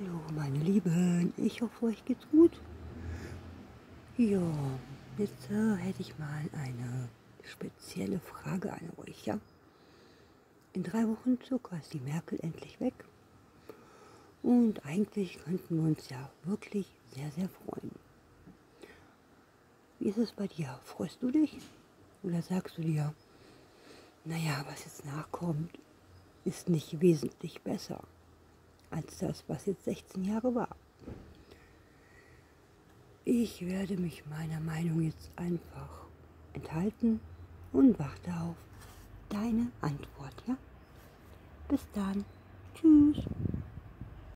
Hallo meine Lieben, ich hoffe euch geht's gut. Ja, jetzt äh, hätte ich mal eine spezielle Frage an euch, ja? In drei Wochen circa ist die Merkel endlich weg. Und eigentlich könnten wir uns ja wirklich sehr, sehr freuen. Wie ist es bei dir? Freust du dich? Oder sagst du dir, naja, was jetzt nachkommt, ist nicht wesentlich besser? Als das, was jetzt 16 Jahre war. Ich werde mich meiner Meinung jetzt einfach enthalten und warte auf deine Antwort, ja? Bis dann. Tschüss.